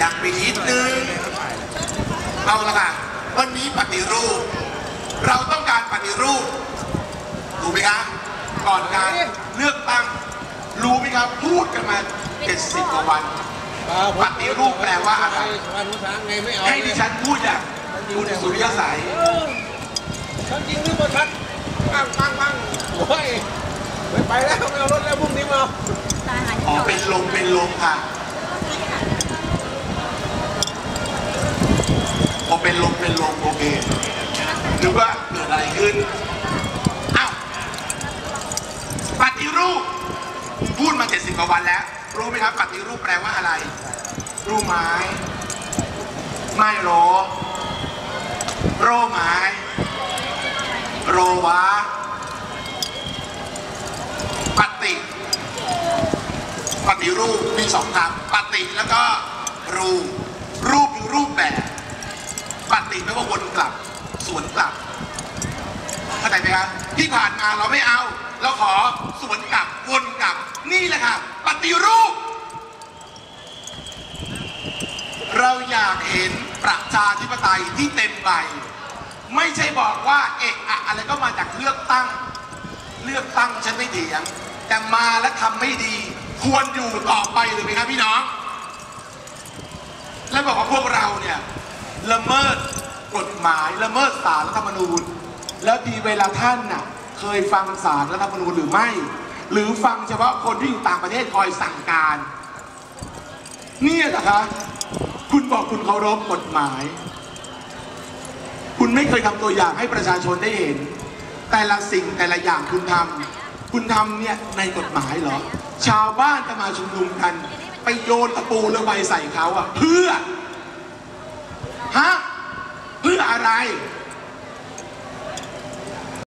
ยังไปนิดนึง เอาละค่ะ วันนี้ปฏิรูป เราต้องการปฏิรูป รู้ไหมครับ ก่อนการเลือกตั้ง รู้ไหมครับ พูดกันมา70กว่าวัน ปฏิรูปแปลว่าอะไรวันภาษาไงไม่เอาให้ดิฉันพูดอย่างคุณสุริยสัยฉันจริงหรือเปล่าชัดปังปังปังโอ้ยไม่ไปแล้วไม่เอารถแล้วพรุ่งนี้มาเอาอ๋อเป็นลมเป็นลมค่ะ ลมเป็นลมโอเคนึกว่าเกิดอะไรขึ้นอ้าวปฏิรูปพูดมา70กว่าวันแล้ว รู้ไหมครับปฏิรูปแปลว่าอะไร รู้ไหมไม่โรโรไม้โรวะปฏิปฏิรูปมีสองคำปฏิแล้วก็รูปรูปคือรูปแบบ ลับเข้าใจไหมครับที่ผ่านมาเราไม่เอา เราขอสวนกลับวนกลับนี่แหละครับปฏิรูป เราอยากเห็นประชาธิปไตยที่เต็มใบ ไม่ใช่บอกว่าเอะอะอะไรก็มาจากเลือกตั้ง เลือกตั้งฉันไม่เถียง แต่มาแล้วทำไม่ดี ควรอยู่ต่อไปหรือไหมครับพี่น้อง แล้วบอกว่าพวกเราเนี่ยละเมิด กฎหมายละเมิดสารรัฐธรรมนูญ แล้วดีเวลาท่านน่ะเคยฟังสารรัฐธรรมนูญหรือไม่ หรือฟังเฉพาะคนที่อยู่ต่างประเทศคอยสั่งการ เนี่ยนะคะคุณบอกคุณเคารพกฎหมาย คุณไม่เคยทำตัวอย่างให้ประชาชนได้เห็น แต่ละสิ่งแต่ละอย่างคุณทำคุณทำเนี่ยในกฎหมายเหรอ ชาวบ้านจะมาชุมนุมกัน ไปโยนตะปูแล้วใบใส่เขาอะเพื่อฮะ อะไร